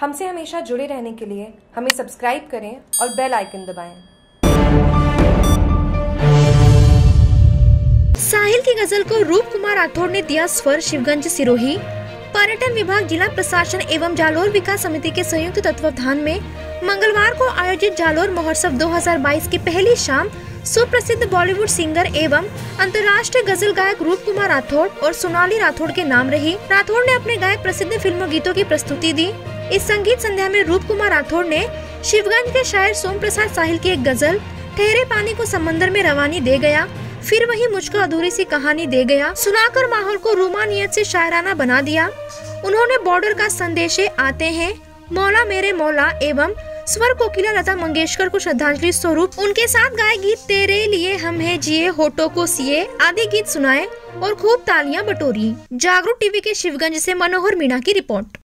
हमसे हमेशा जुड़े रहने के लिए हमें सब्सक्राइब करें और बेल आइकन दबाएँ। साहिल की गज़ल को रूप कुमार राठौड़ ने दिया स्वर शिवगंज सिरोही। पर्यटन विभाग जिला प्रशासन एवं जालोर विकास समिति के संयुक्त तत्वावधान में मंगलवार को आयोजित जालोर महोत्सव 2022 की पहली शाम सुप्रसिद्ध बॉलीवुड सिंगर एवं अंतर्राष्ट्रीय गज़ल गायक रूप कुमार राठौड़ और सोनाली राठौड़ के नाम रही। राठौड़ ने अपने गायक प्रसिद्ध फ़िल्मों गीतों की प्रस्तुति दी। इस संगीत संध्या में रूप कुमार राठौड़ ने शिवगंज के शायर सोम प्रसाद साहिल की एक गज़ल, ठहरे पानी को समंदर में रवानी दे गया। फिर वही मुझको अधूरी सी कहानी दे गया। सुनाकर माहौल को रूमानियत से शायराना बना दिया। उन्होंने बॉर्डर का संदेशे आते हैं, मौला मेरे मौला एवं स्वर कोकिला लता मंगेशकर को श्रद्धांजलि स्वरूप। उनके साथ गाए गीत, तेरे लिए हम है जिए होटो को सिए। आदि गीत सुनाए और खूब तालियाँ बटोरी। जागरूक टीवी के शिवगंज से मनोहर मीणा की रिपोर्ट।